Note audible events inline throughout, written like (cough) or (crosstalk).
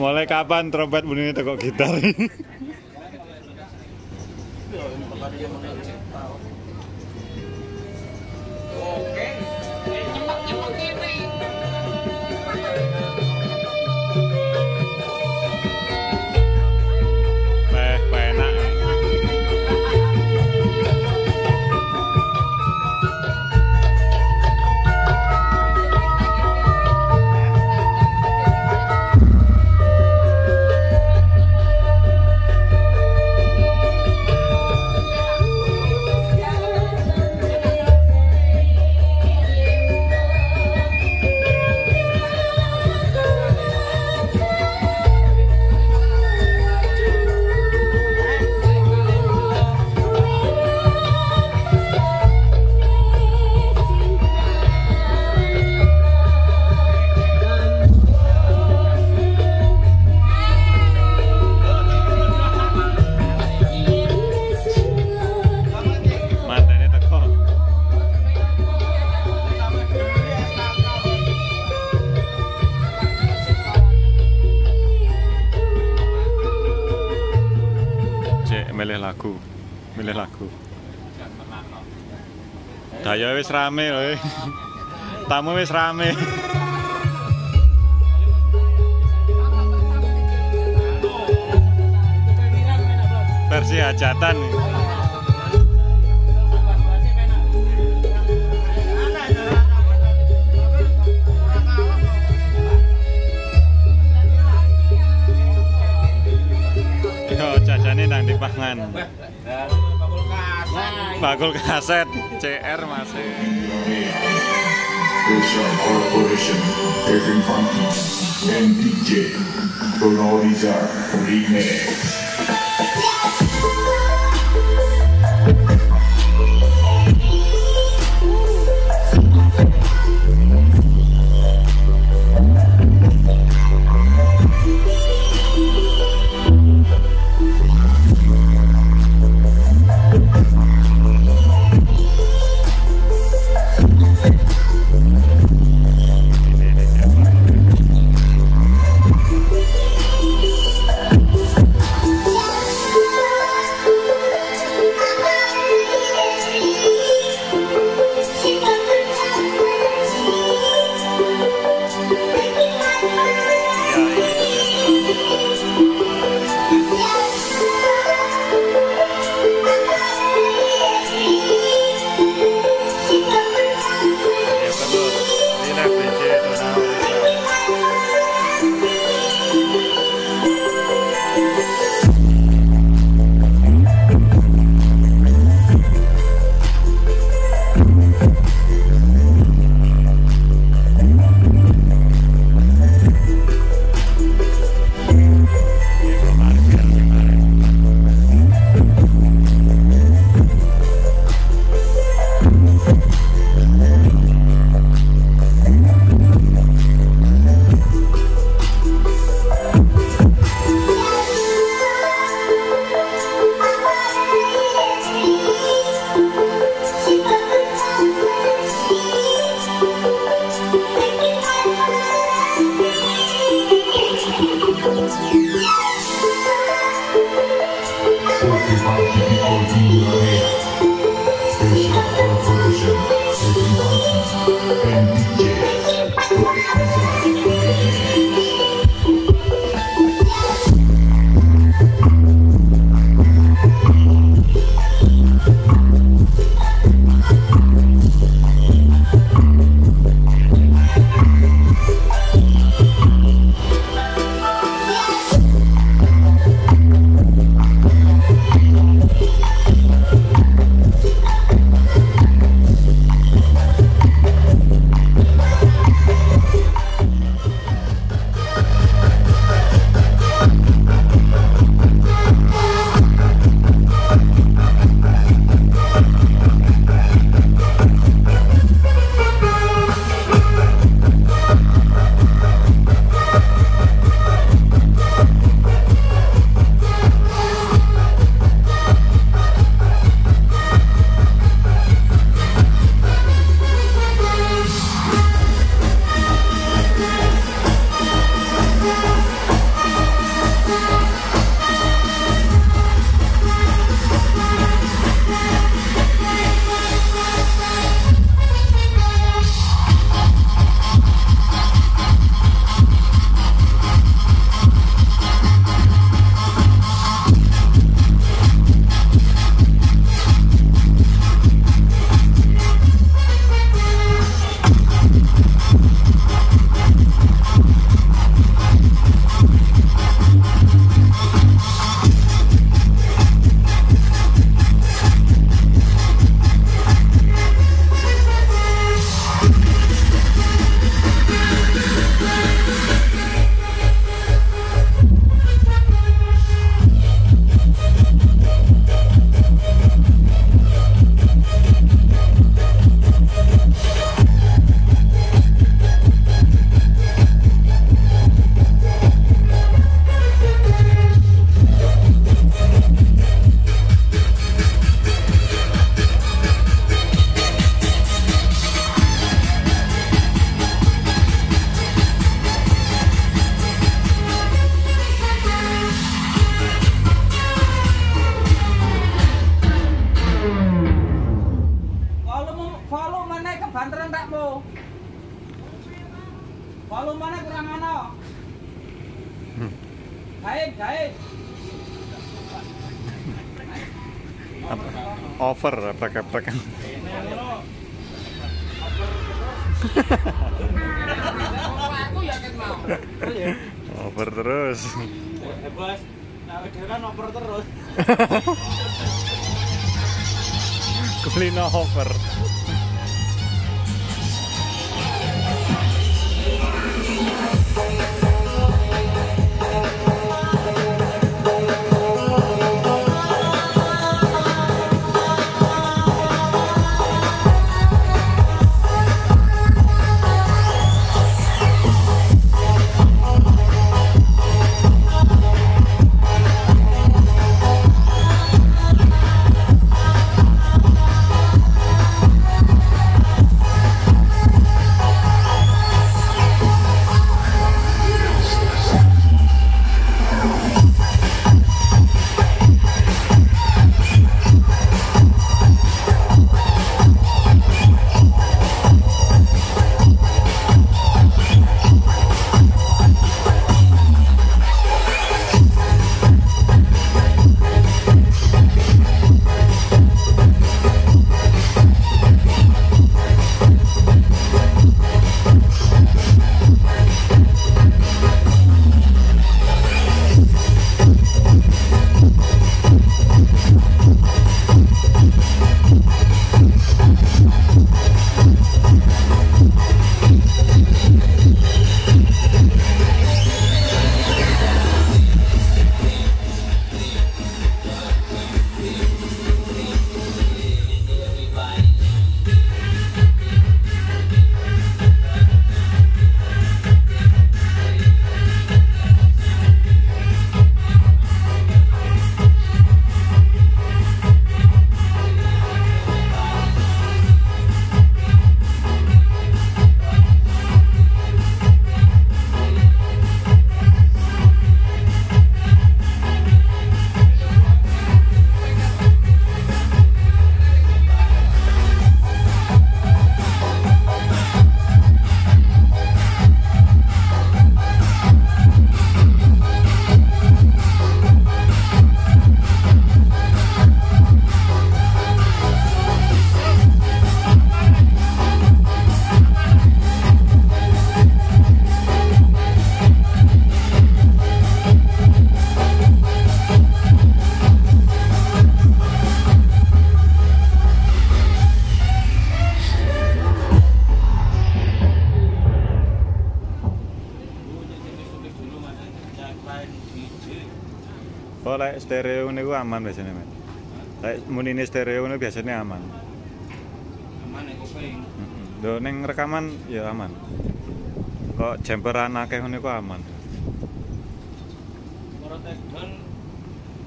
Mulai kapan trompet bunyinya tekok gitar? Weh, lagu. Milih lagu. Daya wis rame loh. Tamu wis rame. Versi hajatan nih. Pangan. Bakul kaset CR masih. Special Corporation, Kevin Funky, and DJ Ronaldiza Remix. Over mau. (laughs) Over terus. Eh, Bos. Nah, oper terus. (laughs) Kulino over. Oh, lek stereo niku aman biasanya, Mas. Lek munine stereo niku biasanya aman. Aman nek kuping. Heeh. Lho ning rekaman ya aman. Kok jemperan akeh niku aman. Ora tekdon.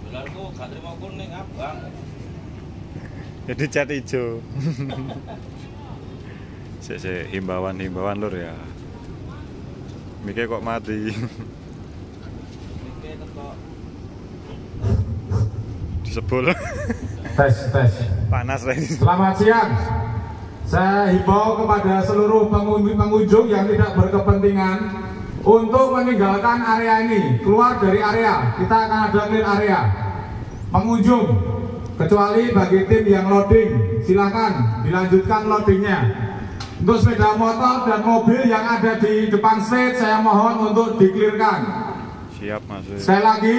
Dolarku gak terima kuning abang. Jadi cat ijo. (laughs) Sik sik himbauan-himbauan lur ya. Mikir kok mati. (laughs) Iki teko Disebul. Tes, tes. Panas lagi. Selamat siang. Saya himbau kepada seluruh pengunjung, pengunjung yang tidak berkepentingan untuk meninggalkan area ini, keluar dari area. Kita akan ada clear area. Pengunjung, kecuali bagi tim yang loading, silakan dilanjutkan loadingnya. Untuk sepeda motor dan mobil yang ada di depan stage, saya mohon untuk diklirkan. Siap, Mas. Sekali lagi,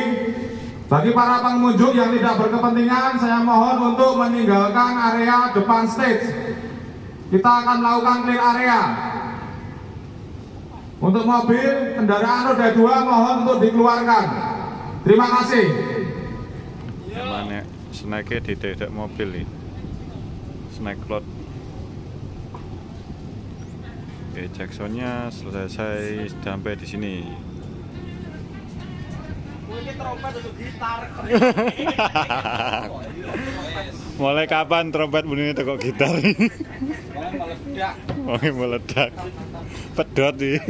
bagi para pengunjung yang tidak berkepentingan, saya mohon untuk meninggalkan area depan stage. Kita akan melakukan clear area. Untuk mobil, kendaraan roda dua mohon untuk dikeluarkan. Terima kasih. Emane snacknya di dedek mobil nih. Snack lot. Oke, Jacksonnya selesai sampai di sini. (laughs) Mulai kapan trompet bunyinya teko gitar? Mulai meledak. Oke, meledak. Pedot nih.